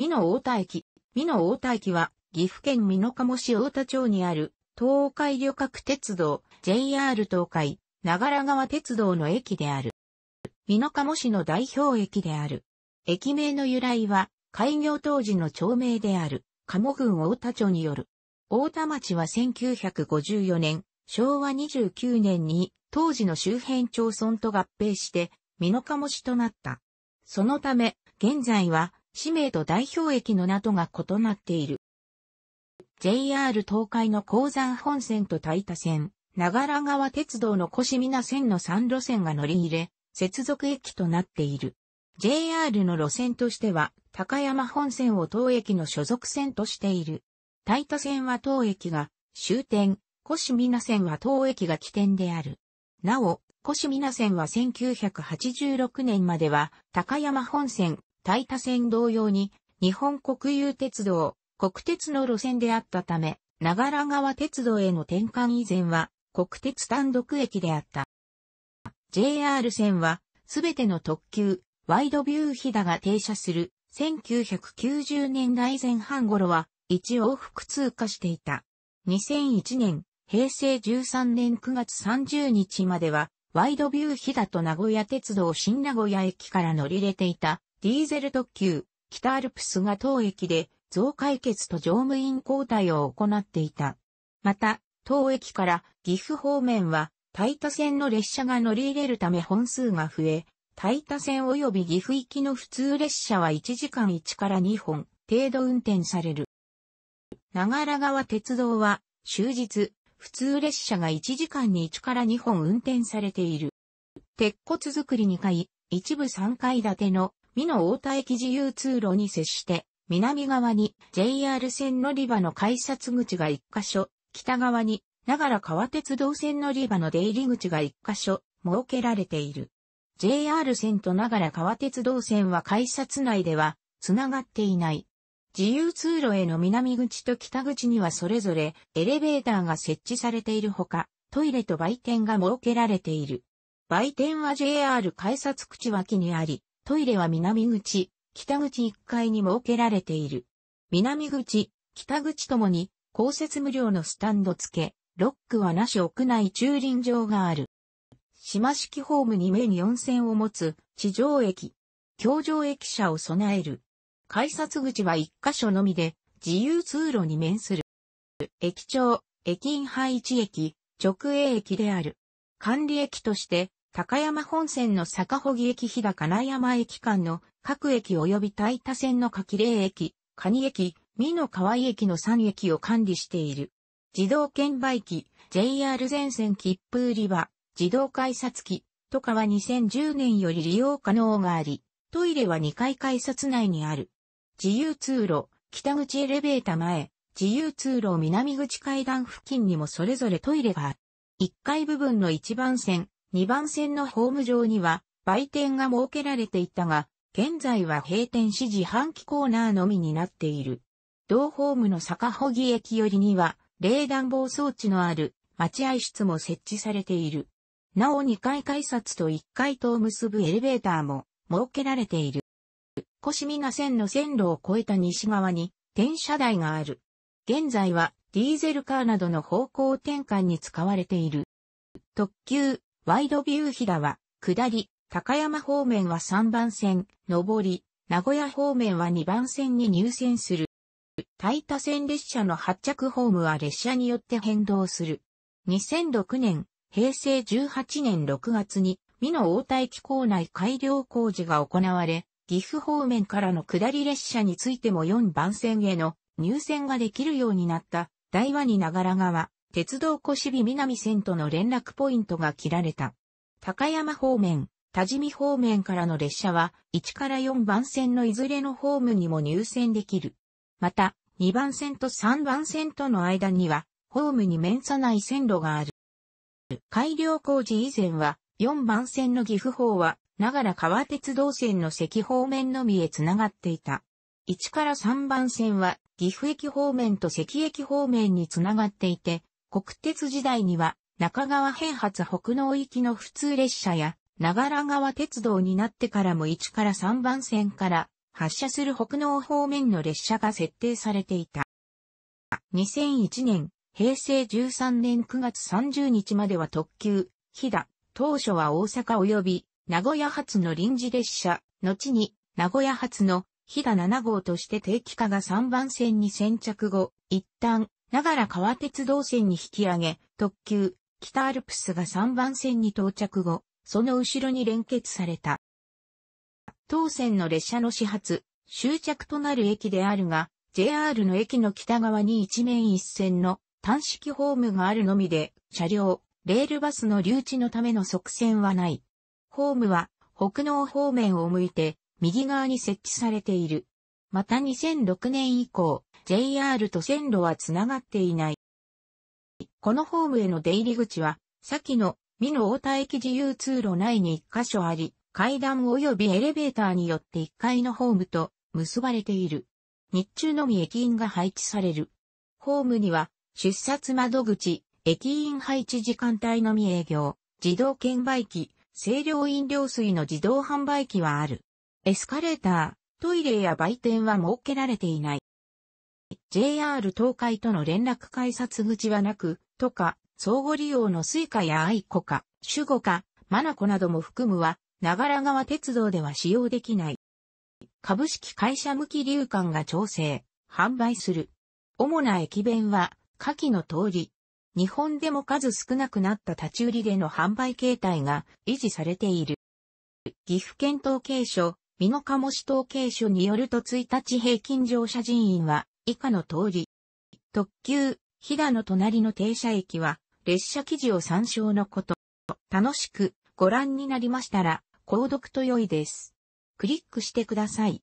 美濃太田駅。美濃太田駅は、岐阜県美濃加茂市太田町にある、東海旅客鉄道、JR 東海、長良川鉄道の駅である。美濃加茂市の代表駅である。駅名の由来は、開業当時の町名である、加茂郡太田町による。太田町は1954年、昭和29年に、当時の周辺町村と合併して、美濃加茂市となった。そのため、現在は、氏名と代表駅の名とが異なっている。JR 東海の鉱山本線と大田線、長良川鉄道の越皆線の3路線が乗り入れ、接続駅となっている。JR の路線としては、高山本線を当駅の所属線としている。大田線は当駅が終点、越皆線は当駅が起点である。なお、越皆線は1986年までは高山本線、大田線同様に日本国有鉄道、国鉄の路線であったため、長良川鉄道への転換以前は国鉄単独駅であった。JR 線はすべての特急、ワイドビューヒダが停車する1990年代前半頃は一往復通過していた。2001年、平成13年9月30日まではワイドビュー飛騨と名古屋鉄道新名古屋駅から乗り入れていたディーゼル特急北アルプスが当駅で増解決と乗務員交代を行っていた。また、当駅から岐阜方面は大田線の列車が乗り入れるため本数が増え、大田線及び岐阜行きの普通列車は1時間1から2本程度運転される。長良川鉄道は終日普通列車が1時間に1から2本運転されている。鉄骨造り2階、一部3階建ての美濃大田駅自由通路に接して、南側に JR 線乗り場の改札口が1箇所、北側に長良川鉄道線乗り場の出入り口が1箇所設けられている。JR 線と長良川鉄道線は改札内ではつながっていない。自由通路への南口と北口にはそれぞれエレベーターが設置されているほか、トイレと売店が設けられている。売店は JR 改札口脇にあり、トイレは南口、北口1階に設けられている。南口、北口ともに、公設無料のスタンド付け、ロックはなし屋内駐輪場がある。島式ホームに面4線を持つ地上駅、橋上駅舎を備える。改札口は一箇所のみで自由通路に面する。駅長、駅員配置駅、直営駅である。管理駅として、高山本線の坂穂木駅日高金山駅間の各駅及び大田線の柿霊駅、蟹駅、美濃河合駅の3駅を管理している。自動券売機、JR 全線切符売り場、自動改札機とかは2010年より利用可能があり、トイレは2階改札内にある。自由通路、北口エレベータ前、自由通路南口階段付近にもそれぞれトイレがある。1階部分の1番線、2番線のホーム上には売店が設けられていたが、現在は閉店し自販機コーナーのみになっている。同ホームの坂穂木駅寄りには、冷暖房装置のある待合室も設置されている。なお2階改札と1階とを結ぶエレベーターも設けられている。越皆線の線路を越えた西側に転車台がある。現在はディーゼルカーなどの方向転換に使われている。特急、ワイドビューヒダは、下り、高山方面は3番線、上り、名古屋方面は2番線に入線する。大田線列車の発着ホームは列車によって変動する。2006年、平成18年6月に、美濃大田駅構内改良工事が行われ、岐阜方面からの下り列車についても4番線への入線ができるようになった大和に長良川、鉄道小渋南線との連絡ポイントが切られた。高山方面、多治見方面からの列車は1から4番線のいずれのホームにも入線できる。また、2番線と3番線との間には、ホームに面さない線路がある。改良工事以前は、4番線の岐阜方は、長良川鉄道線の関方面のみへつながっていた。1から3番線は岐阜駅方面と関駅方面につながっていて、国鉄時代には中川編発北農行きの普通列車や長良川鉄道になってからも1から3番線から発車する北濃方面の列車が設定されていた。2001年、平成13年9月30日までは特急、飛騨、当初は大阪及び名古屋発の臨時列車、後に名古屋発の飛騨7号として定期化が3番線に先着後、一旦、長良川鉄道線に引き上げ、特急、北アルプスが3番線に到着後、その後ろに連結された。当線の列車の始発、終着となる駅であるが、JR の駅の北側に一面一線の単式ホームがあるのみで、車両、レールバスの留置のための側線はない。ホームは北濃方面を向いて右側に設置されている。また2006年以降、JR と線路はつながっていない。このホームへの出入り口は、先の美濃太田駅自由通路内に1箇所あり、階段及びエレベーターによって1階のホームと結ばれている。日中のみ駅員が配置される。ホームには、出札窓口、駅員配置時間帯のみ営業、自動券売機、清涼飲料水の自動販売機はある。エスカレーター、トイレや売店は設けられていない。JR 東海との連絡改札口はなく、トイカ、相互利用のスイカやイコカ、スゴカ、マナコなども含むは、長良川鉄道では使用できない。株式会社向き流館が調整、販売する。主な駅弁は、下記の通り。日本でも数少なくなった立ち売りでの販売形態が維持されている。岐阜県統計所、美濃鴨市統計所によると1日平均乗車人員は以下の通り。特急、飛騨の隣の停車駅は列車記事を参照のこと。楽しくご覧になりましたら、購読と良いです。クリックしてください。